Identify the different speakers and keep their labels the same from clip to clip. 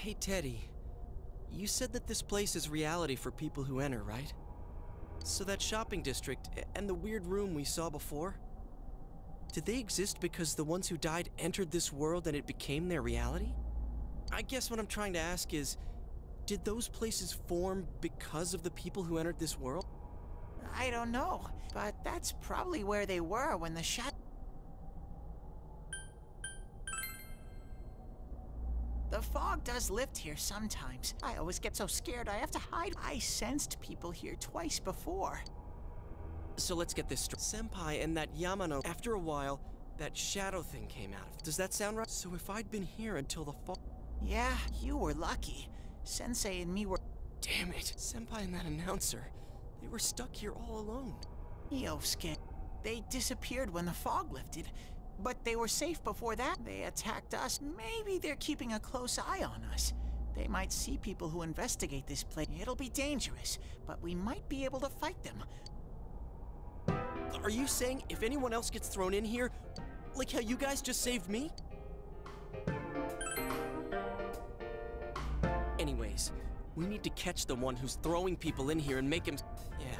Speaker 1: Hey, Teddie. You said that this place is reality for people who enter, right? So that shopping district and the weird room we saw before? Did they exist because the ones who died entered this world and it became their reality? I guess what I'm trying to ask is, did those places form because of the people who entered this world?
Speaker 2: I don't know, but that's probably where they were when the shot. The fog does lift here sometimes. I always get so scared I have to hide. I sensed people here twice before.
Speaker 1: So let's get this straight. Senpai and that Yamano, after a while, that shadow thing came out of. Does that sound right? So if I'd been here until the fall.
Speaker 2: Yeah, you were lucky. Sensei and me were.
Speaker 1: Damn it. Senpai and that announcer, they were stuck here all alone.
Speaker 2: Yosuke. They disappeared when the fog lifted, but they were safe before that. They attacked us. Maybe they're keeping a close eye on us. They might see people who investigate this place. It'll be dangerous, but we might be able to fight them.
Speaker 1: Are you saying if anyone else gets thrown in here, like how you guys just saved me? Anyways, we need to catch the one who's throwing people in here and make him. Yeah.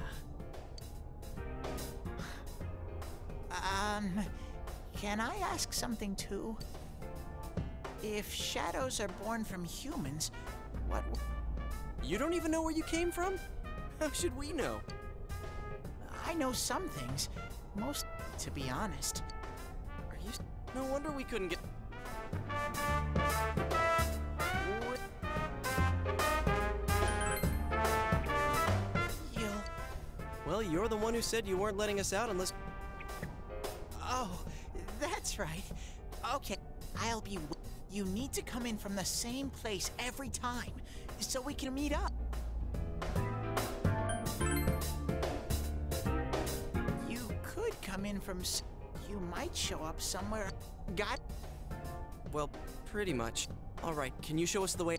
Speaker 2: Um, can I ask something too? If shadows are born from humans, what.
Speaker 1: You don't even know where you came from? How should we know?
Speaker 2: I know some things. Most, to be honest.
Speaker 1: Are you. No wonder we couldn't get.
Speaker 2: You'll.
Speaker 1: Well, you're the one who said you weren't letting us out unless.
Speaker 2: That's right. Okay, I'll be. You need to come in from the same place every time, so we can meet up. You could come in from. You might show up somewhere. Got.
Speaker 1: Well, pretty much. Alright, can you show us the way?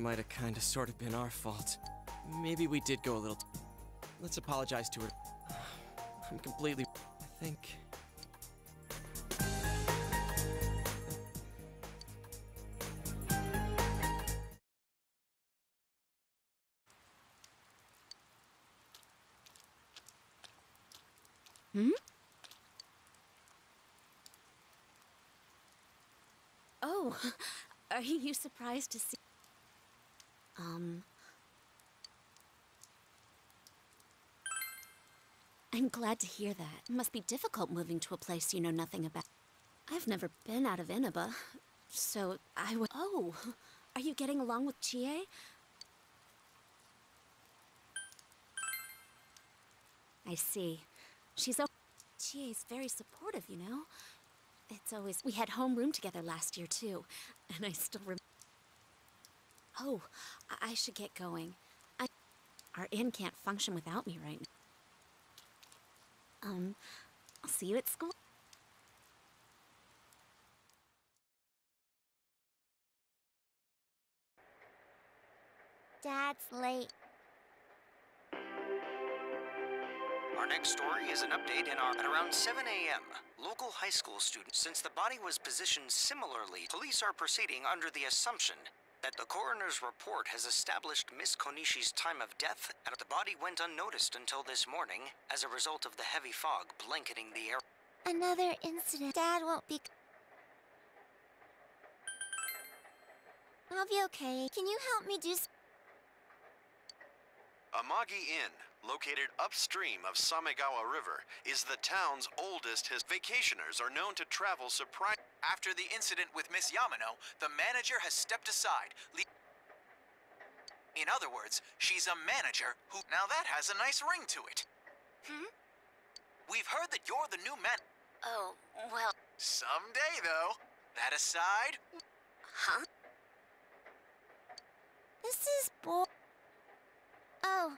Speaker 1: Might have kind of sort of been our fault. Maybe we did go a little. Let's apologize to her. I'm completely. I think. Hmm?
Speaker 3: Oh, are you surprised to see? Um. I'm glad to hear that. It must be difficult moving to a place you know nothing about. I've never been out of Inaba, so I would. Oh, are you getting along with Chie? I see. She's. Chie's very supportive, you know? It's always. We had homeroom together last year, too. And I still rem. Oh, I, I should get going. I. Our inn can't function without me right now. Um, I'll see you at school.
Speaker 4: Dad's late.
Speaker 5: Our next story is an update in our at around 7 a.m. Local high school students, since the body was positioned similarly, police are proceeding under the assumption that the coroner's report has established Miss Konishi's time of death, and the body went unnoticed until this morning as a result of the heavy fog blanketing the area.
Speaker 4: Another incident. Dad won't be. I'll be okay. Can you help me do? s-
Speaker 6: Amagi Inn, located upstream of Samegawa River, is the town's oldest his vacationers are known to travel surprise.
Speaker 7: After the incident with Miss Yamano, the manager has stepped aside. Le- In other words, she's a manager who. Now that has a nice ring to it.
Speaker 3: Hmm?
Speaker 7: We've heard that you're the new man.
Speaker 3: Oh, well,
Speaker 7: Someday, though. That aside,
Speaker 3: huh?
Speaker 4: This is bo- Oh,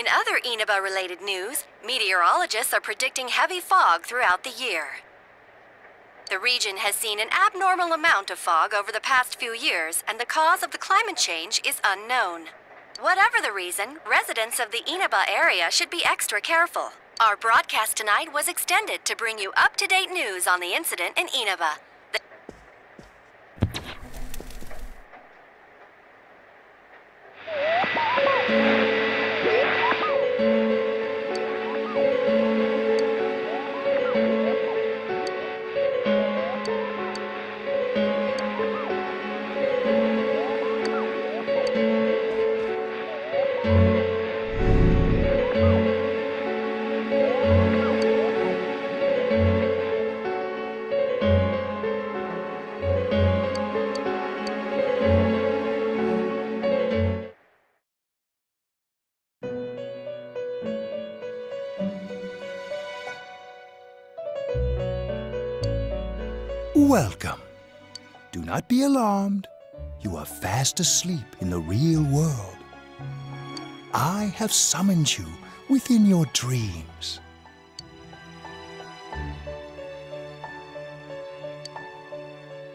Speaker 8: In other Inaba related news, meteorologists are predicting heavy fog throughout the year. The region has seen an abnormal amount of fog over the past few years, and the cause of the climate change is unknown. Whatever the reason, residents of the Inaba area should be extra careful. Our broadcast tonight was extended to bring you up to date news on the incident in Inaba.
Speaker 9: Welcome. Do not be alarmed. You are fast asleep in the real world. I have summoned you within your dreams.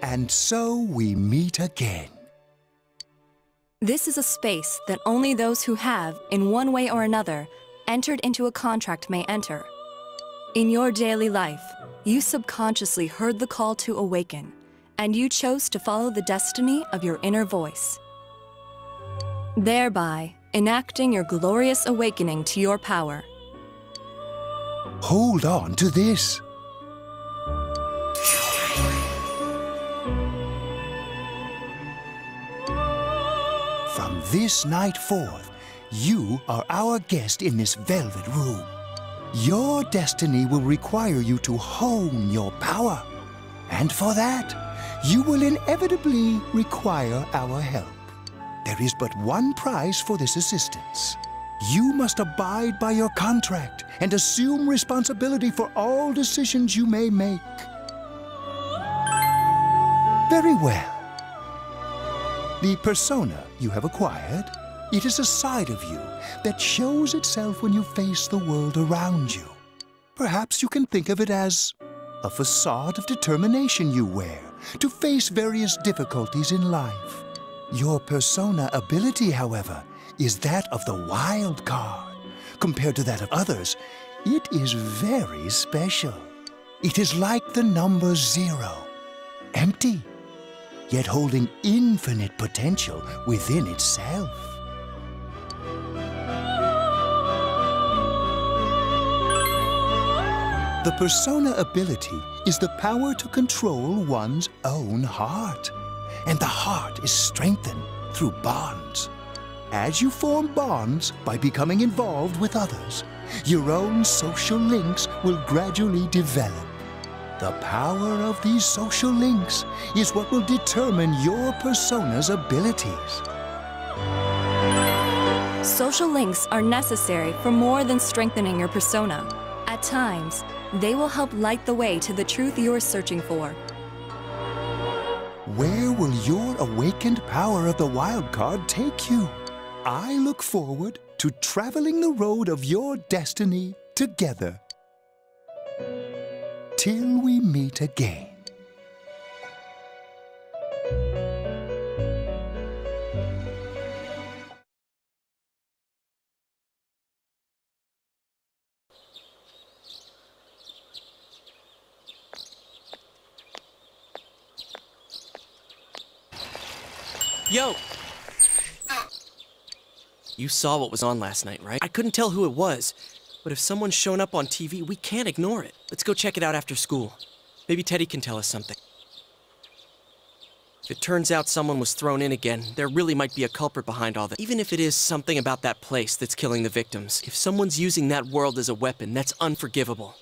Speaker 9: And so we meet again.
Speaker 10: This is a space that only those who have, in one way or another, entered into a contract may enter. In your daily life, you subconsciously heard the call to awaken, and you chose to follow the destiny of your inner voice. Thereby, enacting your glorious awakening to your power.
Speaker 9: Hold on to this. From this night forth, you are our guest in this velvet room. Your destiny will require you to hone your power. And for that, you will inevitably require our help. There is but one price for this assistance. You must abide by your contract and assume responsibility for all decisions you may make. Very well. The persona you have acquired, it is a side of you that shows itself when you face the world around you. Perhaps you can think of it as a facade of determination you wear to face various difficulties in life. Your persona ability, however, is that of the wild card. Compared to that of others, it is very special. It is like the number zero, empty, yet holding infinite potential within itself. The persona ability is the power to control one's own heart. And the heart is strengthened through bonds. As you form bonds by becoming involved with others, your own social links will gradually develop. The power of these social links is what will determine your persona's abilities.
Speaker 10: Social links are necessary for more than strengthening your persona. At times, they will help light the way to the truth you're searching for.
Speaker 9: Where will your awakened power of the wild card take you? I look forward to traveling the road of your destiny together. Till we meet again.
Speaker 1: You saw what was on last night, right? I couldn't tell who it was, but if someone's shown up on TV, we can't ignore it. Let's go check it out after school. Maybe Teddie can tell us something. If it turns out someone was thrown in again, there really might be a culprit behind all that. Even if it is something about that place that's killing the victims. If someone's using that world as a weapon, that's unforgivable.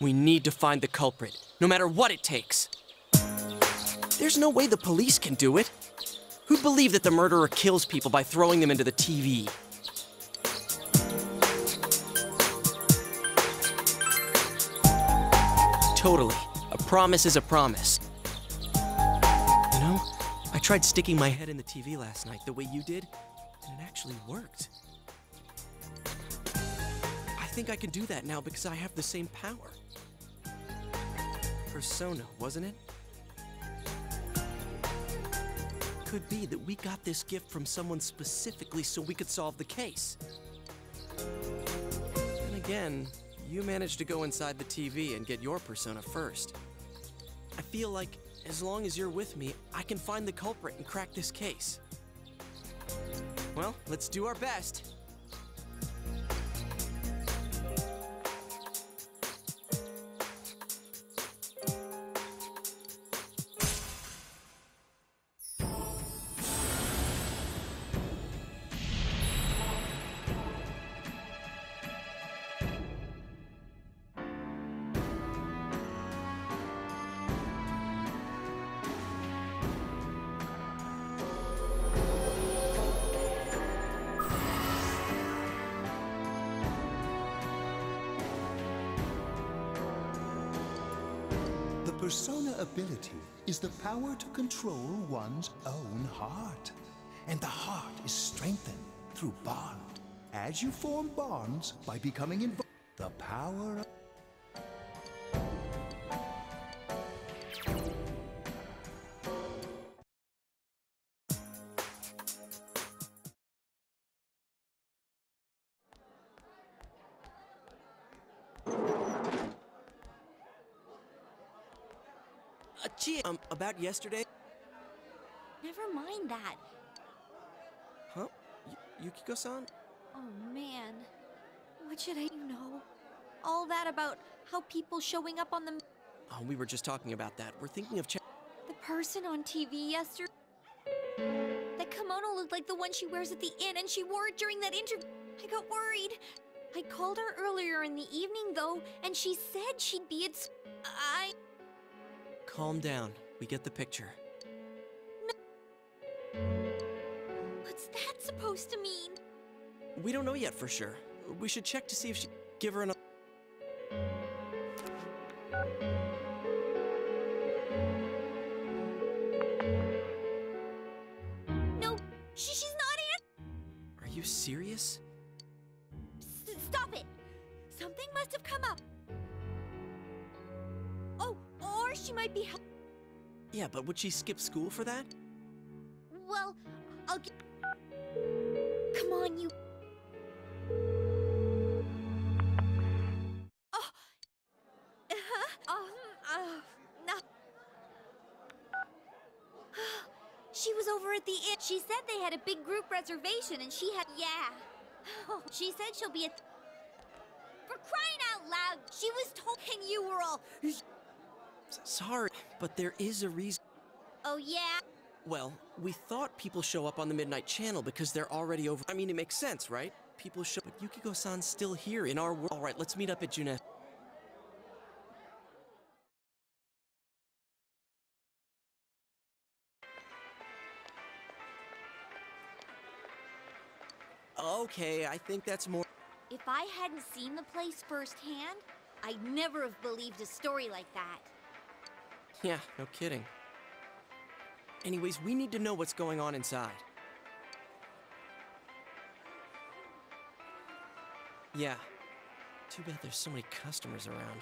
Speaker 1: We need to find the culprit, no matter what it takes. There's no way the police can do it. Who'd believe that the murderer kills people by throwing them into the TV? Totally. A promise is a promise. You know, I tried sticking my head in the TV last night the way you did, and it actually worked. I think I can do that now because I have the same power. Persona, wasn't it? Could be that we got this gift from someone specifically so we could solve the case. And again, you managed to go inside the TV and get your persona first. I feel like as long as you're with me, I can find the culprit and crack this case. Well, let's do our best.
Speaker 9: Control one's own heart. And the heart is strengthened through bond. As you form bonds by becoming involved, the power of
Speaker 1: um, about yesterday?
Speaker 3: That.
Speaker 1: Huh? Y- Yukiko-san?
Speaker 11: Oh man. What should I know? All that about how people showing up on the
Speaker 1: Oh, we were just talking about that. We're thinking of
Speaker 11: the person on TV yesterday. That kimono looked like the one she wears at the inn, and she wore it during that interview. I got worried. I called her earlier in the evening, though, and she said she'd be at. I...
Speaker 1: Calm down. We get the picture.
Speaker 11: Supposed to mean?
Speaker 1: We don't know yet for sure. We should check to see if she give her an.
Speaker 11: No, she, she's not
Speaker 1: Are you serious?
Speaker 11: S- stop it! Something must have come up. Oh, or she might be.
Speaker 1: Yeah, but would she skip school for that?
Speaker 11: Over at the inn. She said they had a big group reservation, and she had. Yeah. Oh, she said she'll be at. For crying out loud! She was told, and you were all.
Speaker 1: Sorry, but there is a reason.
Speaker 11: Oh yeah.
Speaker 1: Well, we thought people show up on the Midnight Channel because they're already over. I mean, it makes sense, right? People show. But Yukiko-san's still here in our world. All right, let's meet up at June. Okay, I think that's more.
Speaker 11: If I hadn't seen the place firsthand, I'd never have believed a story like that.
Speaker 1: Yeah, no kidding. Anyways, we need to know what's going on inside. Yeah. Too bad there's so many customers around.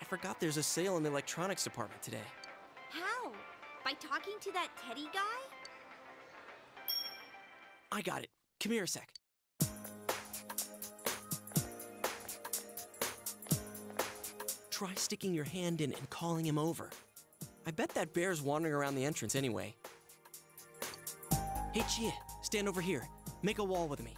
Speaker 1: I forgot there's a sale in the electronics department today.
Speaker 11: How? By talking to that Teddie guy?
Speaker 1: I got it. Come here a sec. Try sticking your hand in and calling him over. I bet that bear's wandering around the entrance anyway. Hey, Chie, stand over here. Make a wall with me.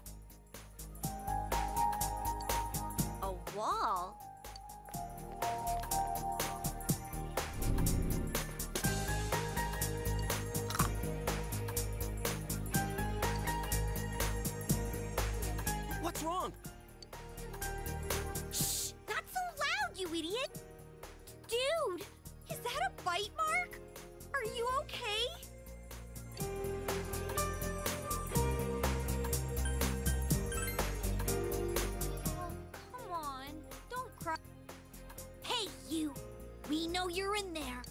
Speaker 11: Know you're in there.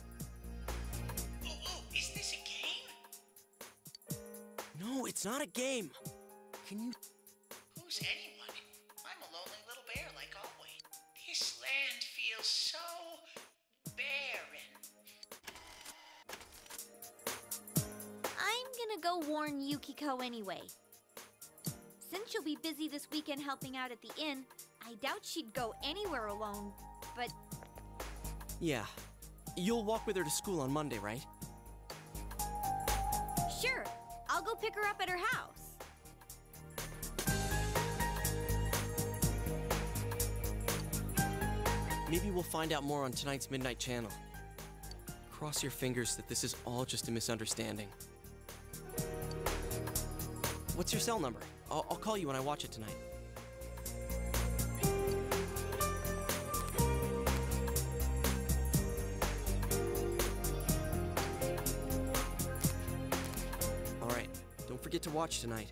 Speaker 2: Oh, oh, is this a game?
Speaker 1: No, it's not a game. Can you.
Speaker 2: Who's anyone? I'm a lonely little bear like always. This land feels so barren.
Speaker 11: I'm gonna go warn Yukiko anyway. Since she'll be busy this weekend helping out at the inn, I doubt she'd go anywhere alone. But
Speaker 1: Yeah. You'll walk with her to school on Monday, right?
Speaker 11: sure, I'll go pick her up at her house.
Speaker 1: Maybe we'll find out more on tonight's Midnight Channel. Cross your fingers that this is all just a misunderstanding. What's your cell number? I'll, I'll call you when I watch it tonight. Forget to watch tonight.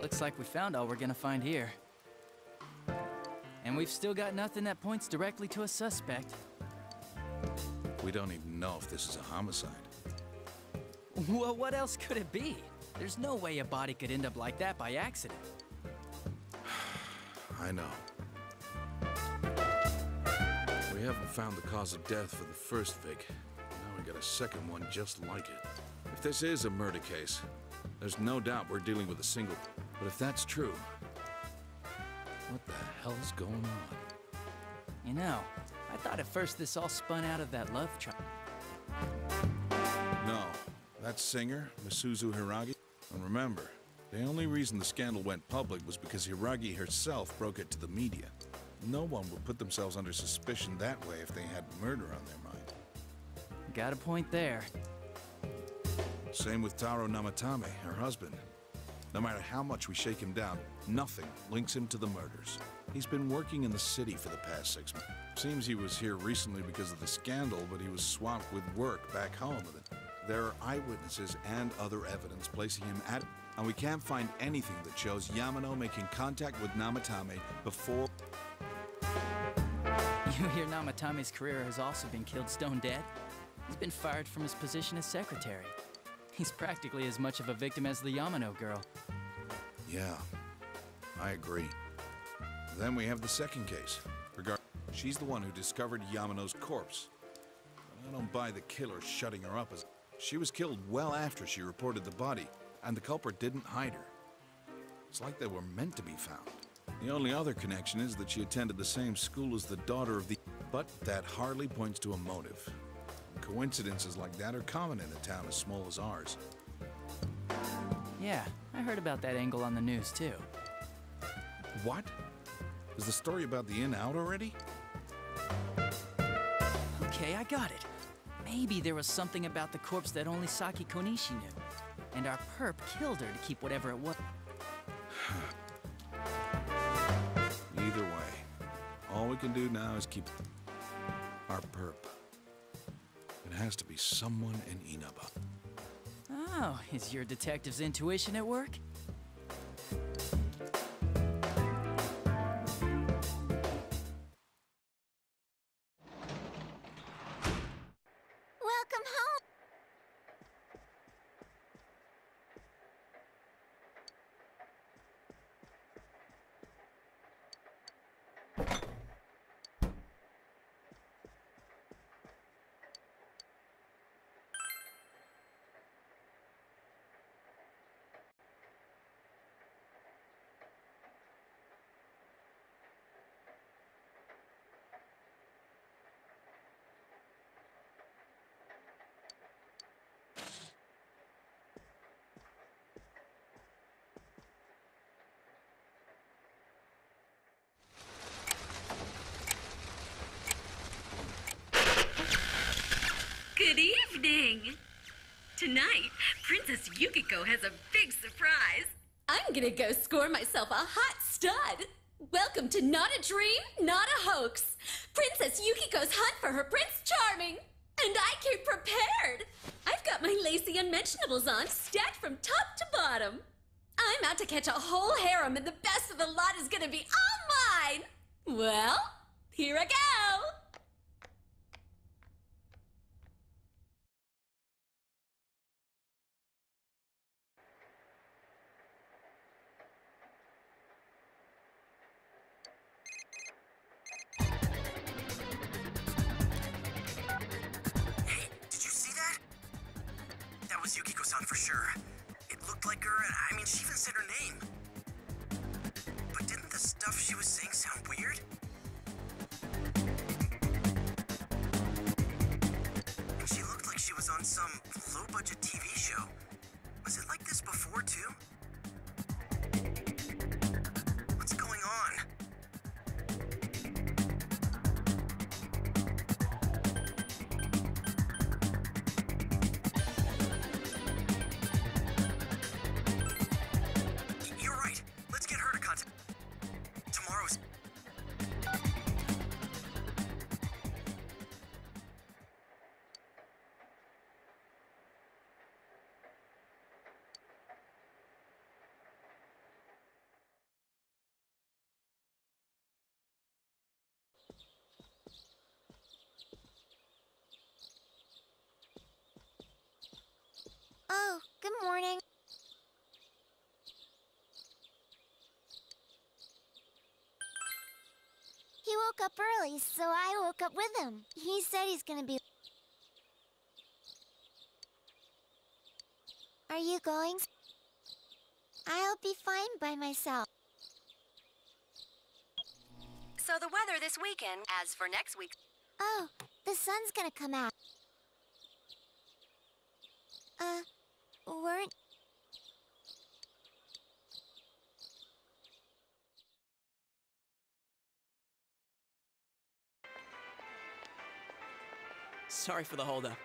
Speaker 12: Looks like we found all we're gonna find here. And we've still got nothing that points directly to a suspect.
Speaker 13: We don't even know if this is a homicide.
Speaker 12: Well, what else could it be? There's no way a body could end up like that by accident.
Speaker 13: I know. We haven't found the cause of death for the first Vic. Now we got a second one just like it. If this is a murder case, there's no doubt we're dealing with a single. But if that's true, what the hell's going on?
Speaker 12: You know, thought at first this all spun out of that love triangle.
Speaker 13: No, that singer, Misuzu Hiiragi. And remember, the only reason the scandal went public was because Hiiragi herself broke it to the media. No one would put themselves under suspicion that way if they had murder on their mind.
Speaker 12: Got a point there.
Speaker 13: Same with Taro Namatame, her husband. No matter how much we shake him down, nothing links him to the murders. He's been working in the city for the past six months. Seems he was here recently because of the scandal, but he was swamped with work back home. There are eyewitnesses and other evidence placing him at, and we can't find anything that shows Yamano making contact with Namatame before.
Speaker 12: You hear Namatame's career has also been killed stone dead? He's been fired from his position as secretary. He's practically as much of a victim as the Yamano girl.
Speaker 13: Yeah, I agree. Then we have the second case. Regard, she's the one who discovered Yamano's corpse. I don't buy the killer shutting her up as she was killed well after she reported the body, and the culprit didn't hide her. It's like they were meant to be found. The only other connection is that she attended the same school as the daughter of the. But that hardly points to a motive. Coincidences like that are common in a town as small as ours.
Speaker 12: Yeah, I heard about that angle on the news too.
Speaker 13: What? Is the story about the inn out already?
Speaker 12: Okay, I got it. Maybe there was something about the corpse that only Saki Konishi knew. And our perp killed her to keep whatever it was.
Speaker 13: Either way, all we can do now is keep our perp. It has to be someone in Inaba.
Speaker 12: Oh, is your detective's intuition at work?
Speaker 3: Thing. Tonight, Princess Yukiko has a big surprise. I'm gonna go score myself a hot stud. Welcome to Not a Dream, Not a Hoax. Princess Yukiko's hunt for her Prince Charming. And I came prepared. I've got my lacy unmentionables on, stacked from top to bottom. I'm out to catch a whole harem, and the best of the lot is gonna be all mine. Well, here I go.
Speaker 4: Up early, so I woke up with him. He said he's gonna be. Are you going? I'll be fine by myself.
Speaker 8: So the weather this weekend, as for next week,
Speaker 4: Oh, the sun's gonna come out. Uh, weren't.
Speaker 1: Sorry for the holdup.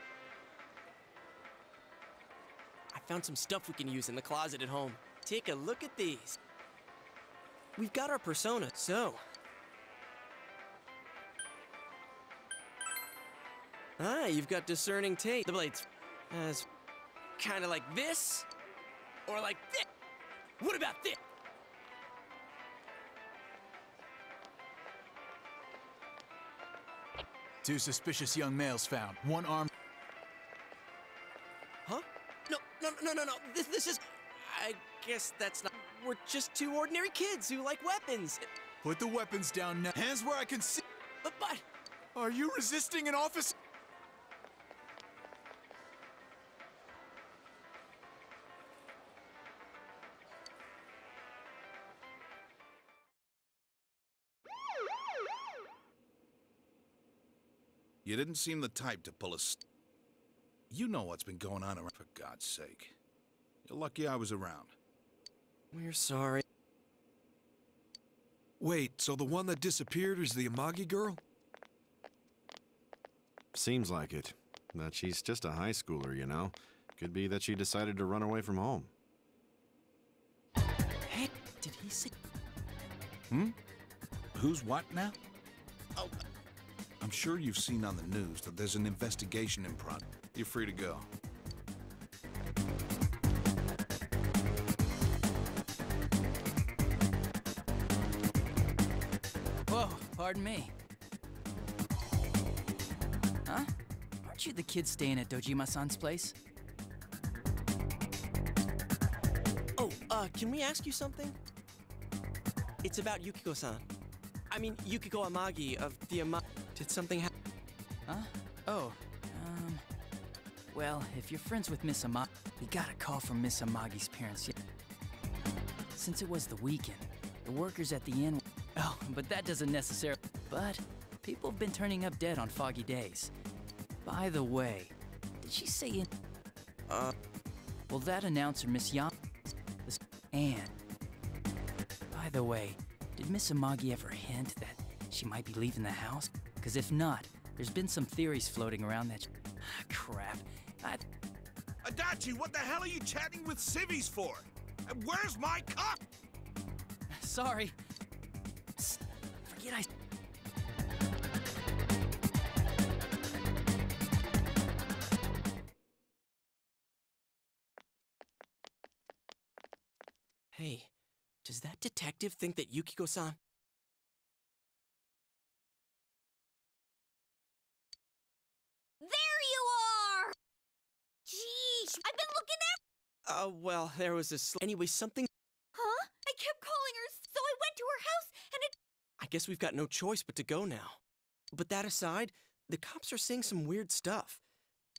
Speaker 1: I found some stuff we can use in the closet at home. Take a look at these. We've got our persona, so. Ah, you've got discerning taste. The blades as kind of like this, or like this. What about this?
Speaker 14: Two suspicious young males found. One armed.
Speaker 1: Huh? No, no, no, no, no. This, this is. I guess that's not. We're just two ordinary kids who like weapons.
Speaker 14: Put the weapons down now. Hands where I can see.
Speaker 1: But, but.
Speaker 14: Are you resisting an officer?
Speaker 13: You didn't seem the type to pull a. St- you know what's been going on around. For God's sake. You're lucky I was around.
Speaker 1: We're sorry.
Speaker 15: Wait, so the one that disappeared is the Amagi girl?
Speaker 16: Seems like it. That she's just a high schooler, you know. Could be that she decided to run away from home.
Speaker 1: Hey, did he say?
Speaker 13: Hmm? Who's what now?
Speaker 1: Oh,
Speaker 13: I'm sure you've seen on the news that there's an investigation in progress. You're free to go.
Speaker 12: Whoa, pardon me. Huh? Aren't you the kid staying at Dojima-san's place?
Speaker 1: Oh, uh, can we ask you something? It's about Yukiko-san. I mean, Yukiko Amagi of the Amagi. Did something happen?
Speaker 12: Huh? Oh, um... Well, if you're friends with Miss Amagi, we got a call from Miss Amagi's parents. Since it was the weekend, the workers at the inn... Oh, but that doesn't necessarily... But people have been turning up dead on foggy days. By the way, did she say in...
Speaker 1: Uh...
Speaker 12: Well, that announcer, Miss Yam... And... By the way, did Miss Amagi ever hint that she might be leaving the house? Because if not, there's been some theories floating around that... Ah, crap. I...
Speaker 17: Adachi, what the hell are you chatting with civvies for? And where's my cup?
Speaker 12: Sorry. Forget I...
Speaker 1: Hey, does that detective think that Yukiko-san...
Speaker 11: There you are! Jeez, I've been looking there.
Speaker 1: Uh, well, there was a sl- Anyway, something...
Speaker 11: Huh? I kept calling her, so I went to her house, and it.
Speaker 1: I guess we've got no choice but to go now. But that aside, the cops are saying some weird stuff.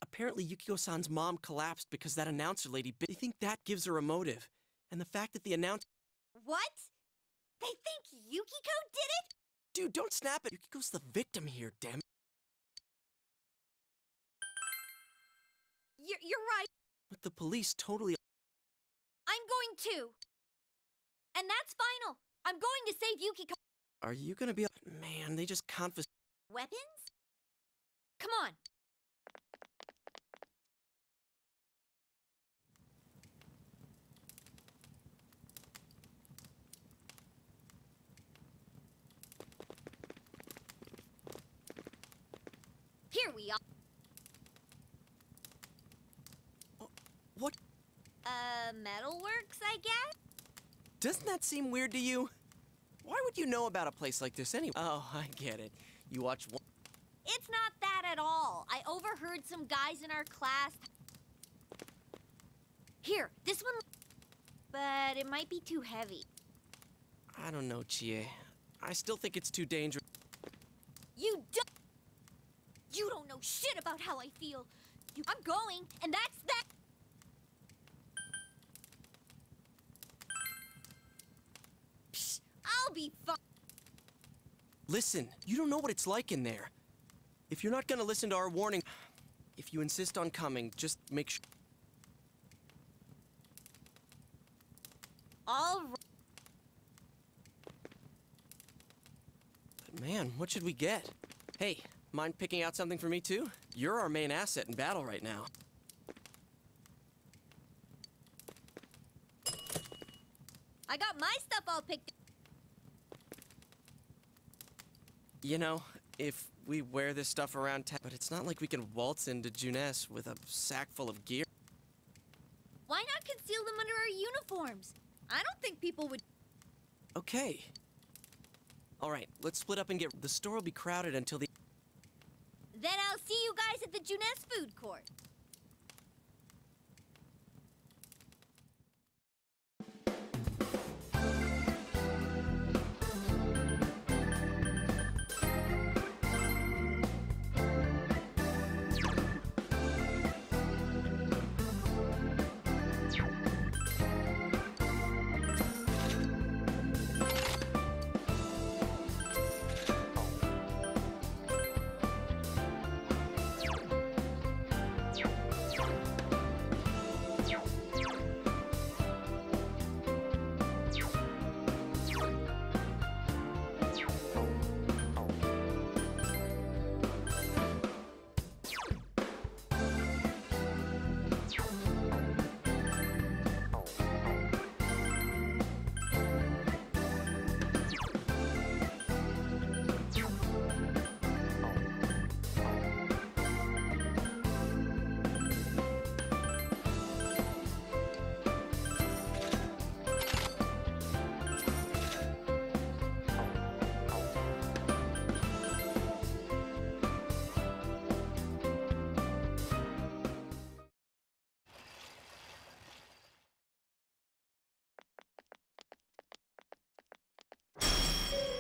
Speaker 1: Apparently, Yukiko-san's mom collapsed because that announcer lady bit. They think that gives her a motive. And the fact that the announcer...
Speaker 11: What? They think Yukiko did it?
Speaker 1: Dude, don't snap it. Yukiko's the victim here, damn it.
Speaker 11: You're, you're right.
Speaker 1: But the police totally...
Speaker 11: I'm going to. And that's final. I'm going to save Yukiko.
Speaker 1: Are you gonna be... Man, they just confis...
Speaker 11: Weapons? Come on. Here we are.
Speaker 1: What?
Speaker 11: Uh, metalworks, I guess?
Speaker 1: Doesn't that seem weird to you? Why would you know about a place like this anyway? Oh, I get it. You watch one...
Speaker 11: It's not that at all. I overheard some guys in our class. Here, this one. But it might be too heavy.
Speaker 1: I don't know, Chie. I still think it's too dangerous.
Speaker 11: You don't. You don't know shit about how I feel. You, I'm going, and that's that. I'll be fine.
Speaker 1: Listen, you don't know what it's like in there. If you're not gonna listen to our warning, if you insist on coming, just make sure.
Speaker 11: All right.
Speaker 1: But man, what should we get? Hey, mind picking out something for me too? You're our main asset in battle right now.
Speaker 11: I got my stuff all picked.
Speaker 1: You know, if we wear this stuff around town, but it's not like we can waltz into Junes with a sack full of gear.
Speaker 11: Why not conceal them under our uniforms? I don't think people would.
Speaker 1: Okay. All right, let's split up and get. The store will be crowded until the.
Speaker 11: Then I'll see you guys at the Junes food court.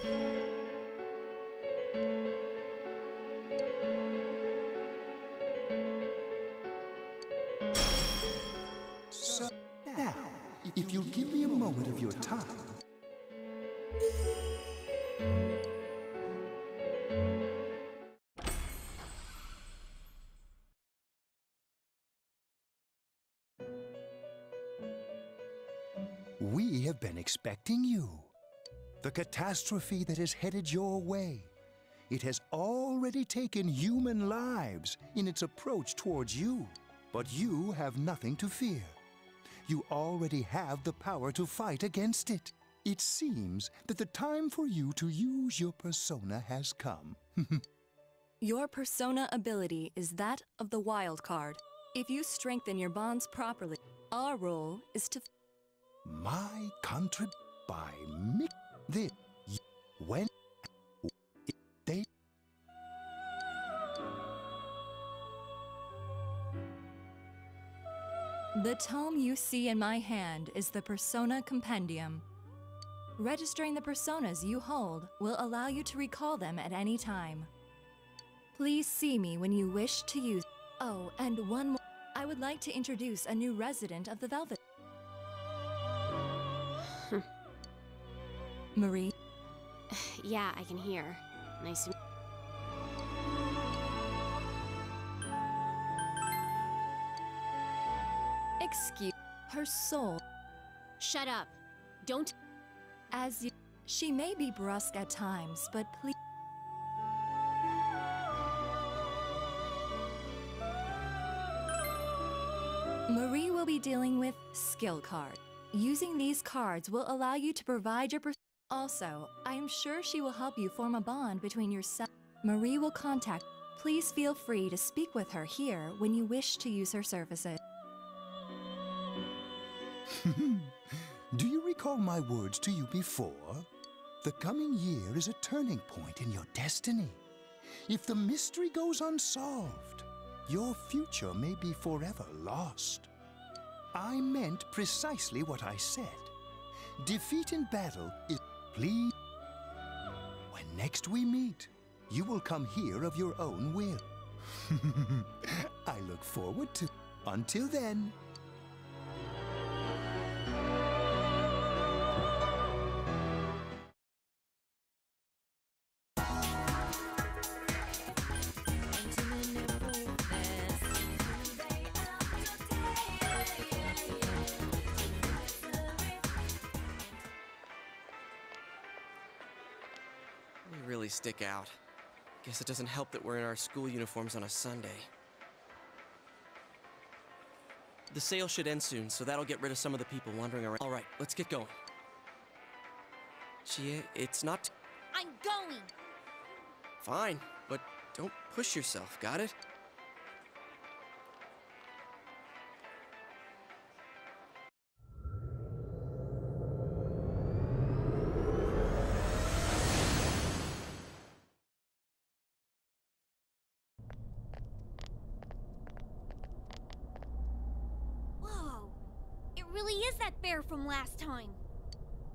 Speaker 9: So, now, if you'll give me a moment of your time. We have been expecting you. The catastrophe that is headed your way. It has already taken human lives in its approach towards you. But you have nothing to fear. You already have the power to fight against it. It seems that the time for you to use your persona has come.
Speaker 10: Your persona ability is that of the wild card. If you strengthen your bonds properly, our role is to.
Speaker 9: My contrib by me when they
Speaker 10: The tome you see in my hand is the Persona Compendium. Registering the personas you hold will allow you to recall them at any time. Please see me when you wish to use. Oh, and one more. I would like to introduce a new resident of the Velvet. Marie.
Speaker 18: yeah, I can hear. Nice to
Speaker 10: Excuse her soul.
Speaker 18: Shut up. Don't.
Speaker 10: As you. She may be brusque at times, but please. Marie will be dealing with skill card. Using these cards will allow you to provide your Also, I am sure she will help you form a bond between yourself. Marie will contact. Please feel free to speak with her here when you wish to use her services.
Speaker 9: Do you recall my words to you before? The coming year is a turning point in your destiny. If the mystery goes unsolved, your future may be forever lost. I meant precisely what I said. Defeat in battle is please. When next we meet, you will come here of your own will. I look forward to. Until then.
Speaker 1: Out. Guess it doesn't help that we're in our school uniforms on a Sunday. The sale should end soon, so that'll get rid of some of the people wandering around. All right, let's get going. Chie, it's not
Speaker 11: I'm going.
Speaker 1: fine, but don't push yourself, got it?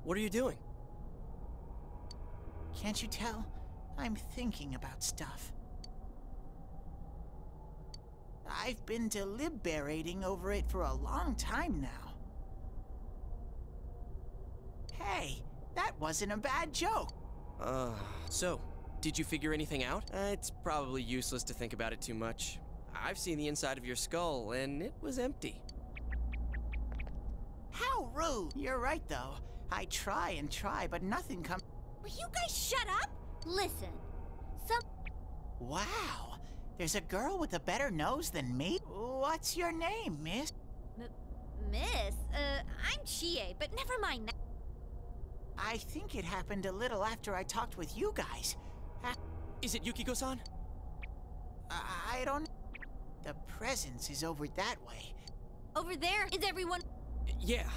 Speaker 1: What are you doing?
Speaker 2: Can't you tell? I'm thinking about stuff. I've been deliberating over it for a long time now. Hey, that wasn't a bad joke.
Speaker 1: Uh, so, did you figure anything out? Uh, it's probably useless to think about it too much. I've seen the inside of your skull, and it was empty.
Speaker 2: How rude! You're right, though. I try and try, but nothing comes.
Speaker 11: Will you guys shut up? Listen. Some.
Speaker 2: Wow! There's a girl with a better nose than me? What's your name, miss?
Speaker 11: M- miss? Uh, I'm Chie, but never mind that.
Speaker 2: I think it happened a little after I talked with you guys. Uh,
Speaker 1: Is it Yukiko-san?
Speaker 2: I don't. The presence is over that way.
Speaker 11: Over there, is everyone.
Speaker 1: Yeah.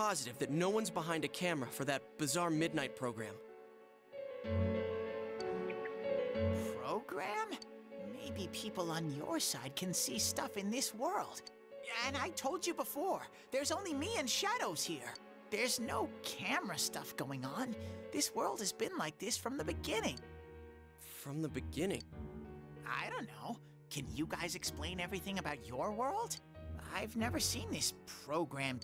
Speaker 1: Positive that no one's behind a camera for that bizarre midnight program?
Speaker 2: Program? Maybe people on your side can see stuff in this world. And I told you before, there's only me and Shadows here. There's no camera stuff going on. This world has been like this from the beginning.
Speaker 1: From the beginning?
Speaker 2: I don't know. Can you guys explain everything about your world? I've never seen this program.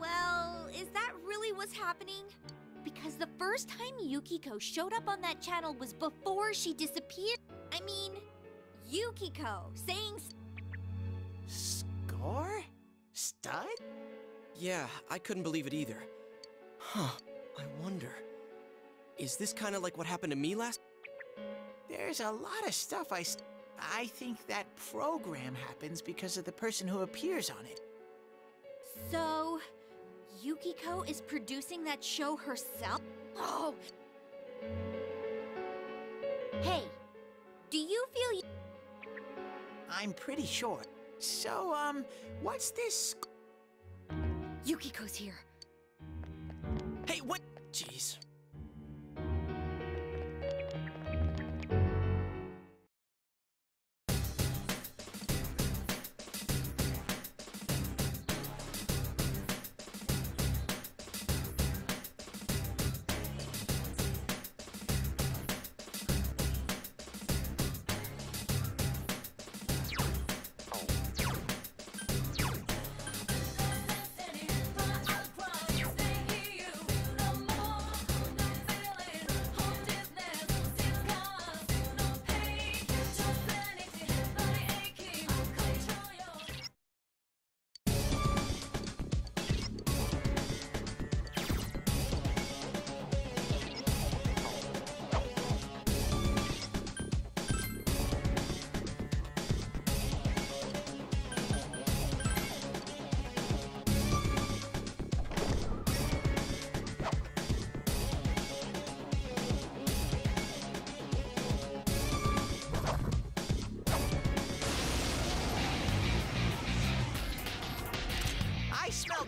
Speaker 11: Well, is that really what's happening? Because the first time Yukiko showed up on that channel was before she disappeared. I mean, Yukiko saying.
Speaker 2: Score? Stud?
Speaker 1: Yeah, I couldn't believe it either. Huh, I wonder. Is this kind of like what happened to me last?
Speaker 2: There's a lot of stuff I. I think that program happens because of the person who appears on it.
Speaker 11: So, Yukiko is producing that show herself? Oh! Hey, do you feel. y-
Speaker 2: I'm pretty sure. So, um, what's this?
Speaker 11: Yukiko's here.
Speaker 1: Hey, what? Jeez.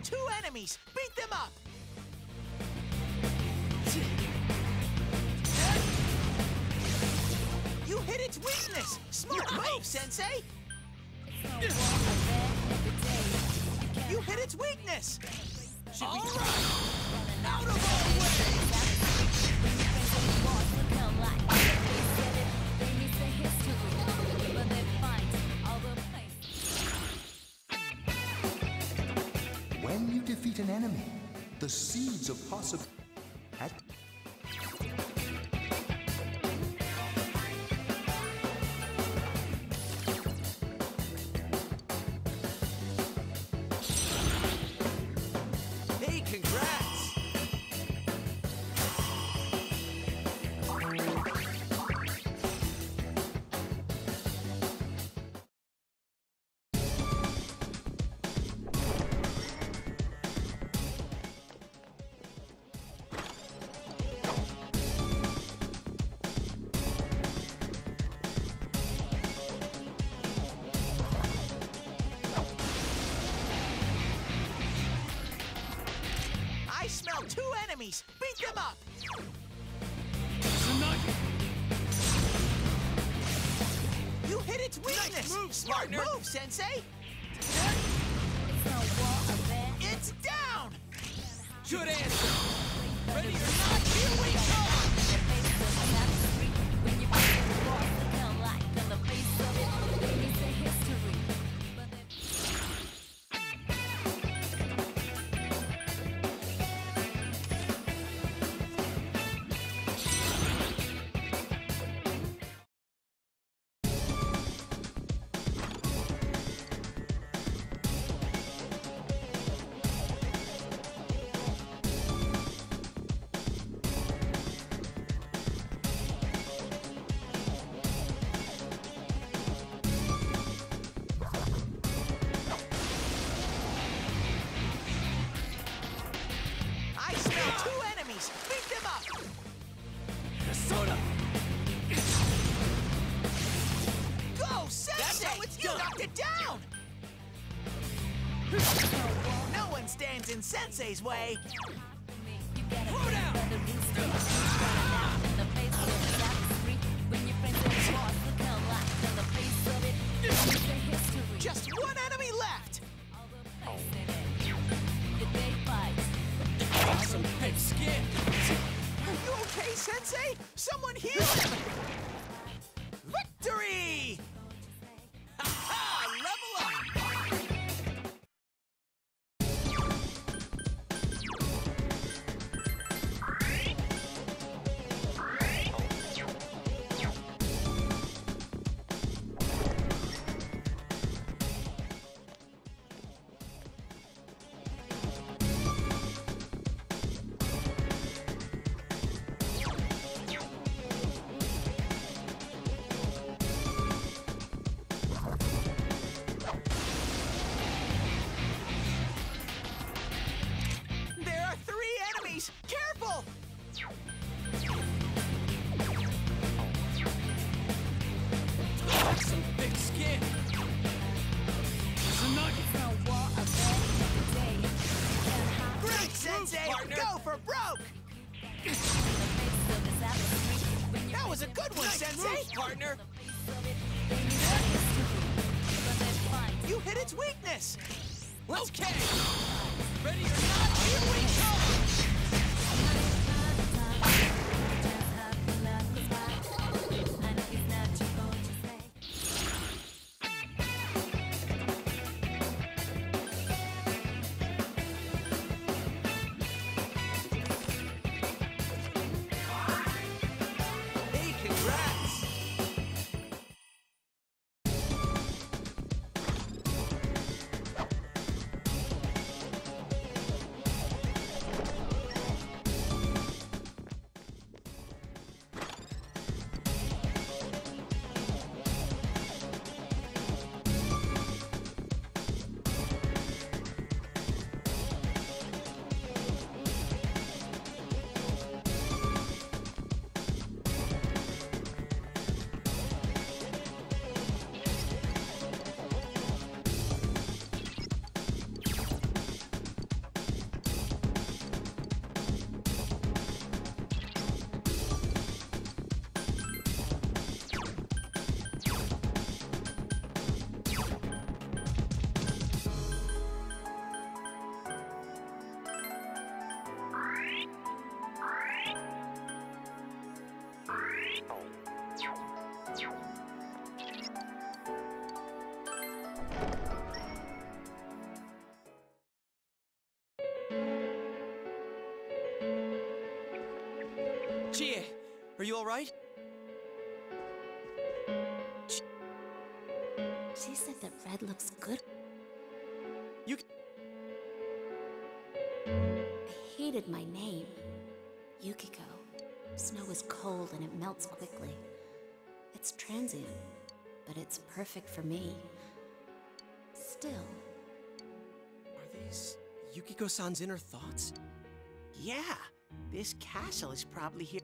Speaker 2: Two enemies. Beat them up. You hit its weakness. Smart move, Sensei. You hit its weakness. All right. Out of our way.
Speaker 9: The seeds of possibility.
Speaker 2: Enemies. Beat them up. You hit its weakness. move Smart move, Sensei. It's down.
Speaker 17: Good answer. Ready or not, here we.
Speaker 2: Sensei's way. Are you
Speaker 1: alright?
Speaker 3: She said that red looks good.
Speaker 1: You
Speaker 3: I hated my name. Yukiko. Snow is cold and it melts quickly. It's transient, but it's perfect for me. Still,
Speaker 1: Are these Yukiko-san's inner thoughts?
Speaker 2: Yeah, this castle is probably here.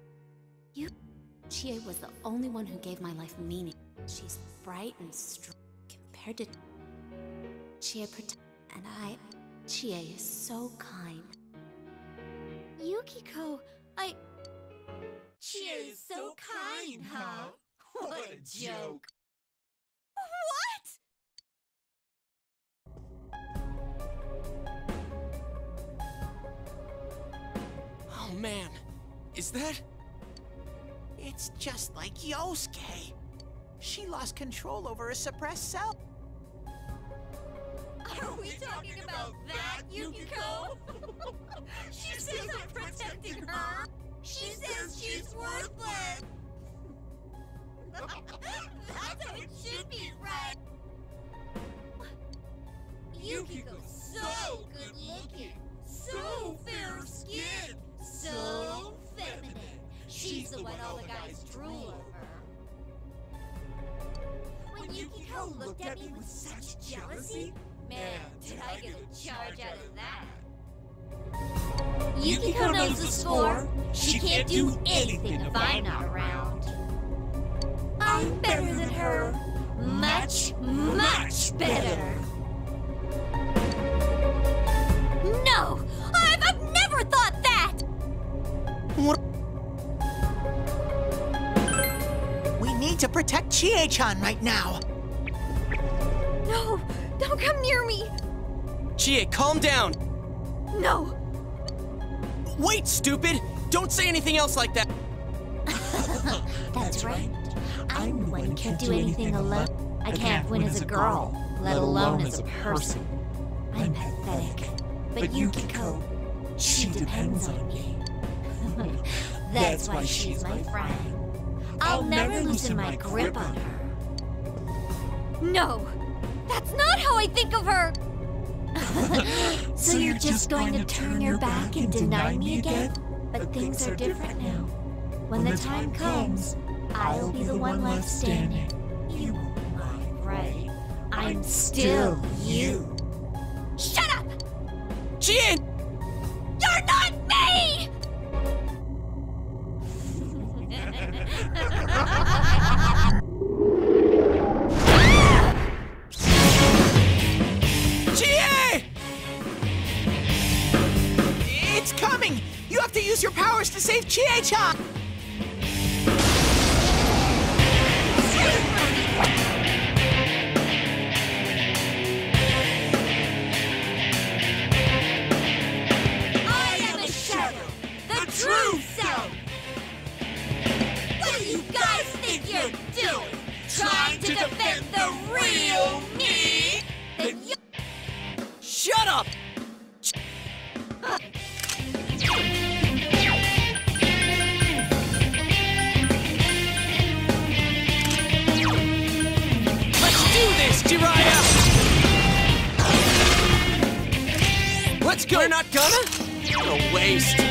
Speaker 3: You. Chie was the only one who gave my life meaning. She's bright and strong compared to Chie, prote- and I. Chie is so kind.
Speaker 11: Yukiko, I. She is so kind, huh? What a joke. What?
Speaker 1: Oh man, is that?
Speaker 2: It's just like Yosuke. She lost control over a suppressed self.
Speaker 11: Are we talking about that, Yukiko? she says I'm protecting her. She says she's worthless. That's how it should be, right? Yukiko's so good looking, so fair skinned, so. She's the one all the guys drool over. When Yukiko looked at me with such jealousy, man, did I get a charge out of that. Yukiko knows the score. She can't do anything if I'm not around. I'm better than her. Much, much better. No! I've, I've never thought that!
Speaker 2: We need to protect Chie-chan right now.
Speaker 11: No! Don't come near me!
Speaker 1: Chie, calm down!
Speaker 11: No!
Speaker 1: Wait, stupid! Don't say anything else like that!
Speaker 11: That's right. I'm the one who can't do anything alone. I can't win as a girl, let alone as a person. I'm pathetic. But Yukiko, she depends on me. That's why she's my friend. I'll never loosen my grip on her. No! That's not how I think of her! so you're just going to turn your back and deny me again? But things are different now. When the time comes, I'll be the one left standing. You won't mind, right? I'm still you. Shut up!
Speaker 1: Jin!
Speaker 11: You're not me!
Speaker 2: GA! It's coming! You have
Speaker 19: to
Speaker 11: use your powers to save Chie-chan!
Speaker 1: You're not gonna? What a waste.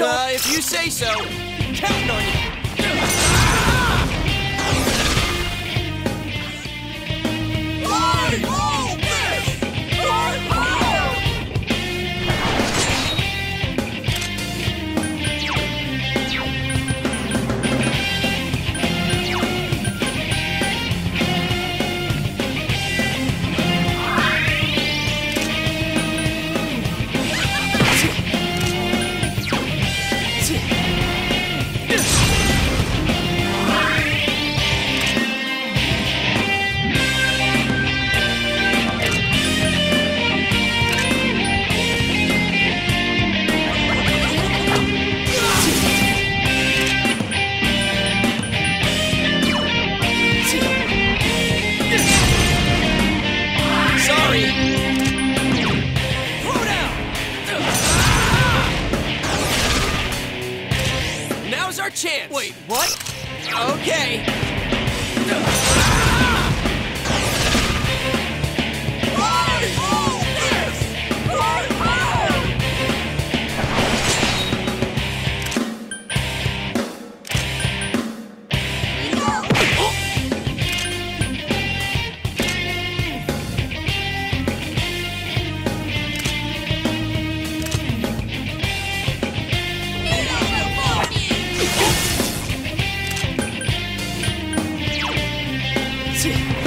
Speaker 1: Uh, if you say so. Count on see.